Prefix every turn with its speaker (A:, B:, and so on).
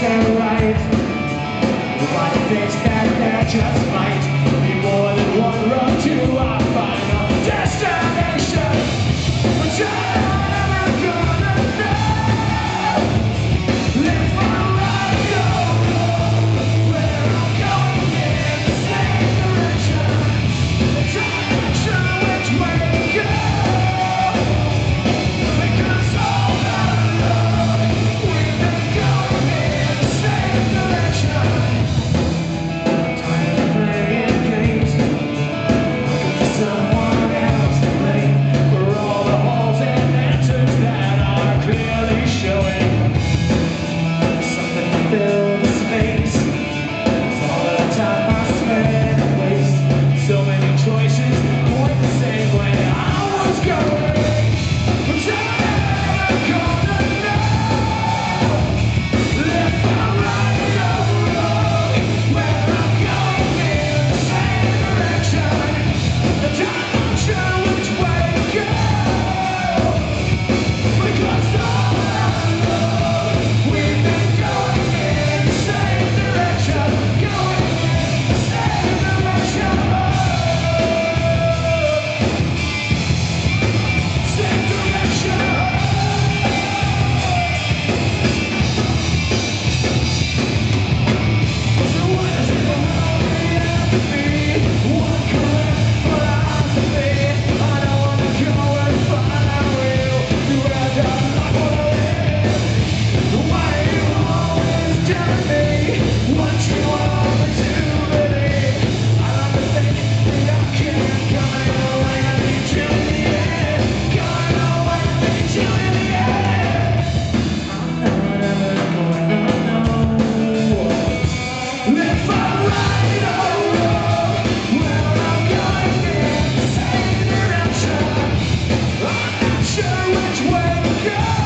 A: they're right? Why do things that they're just right? sure which way to go.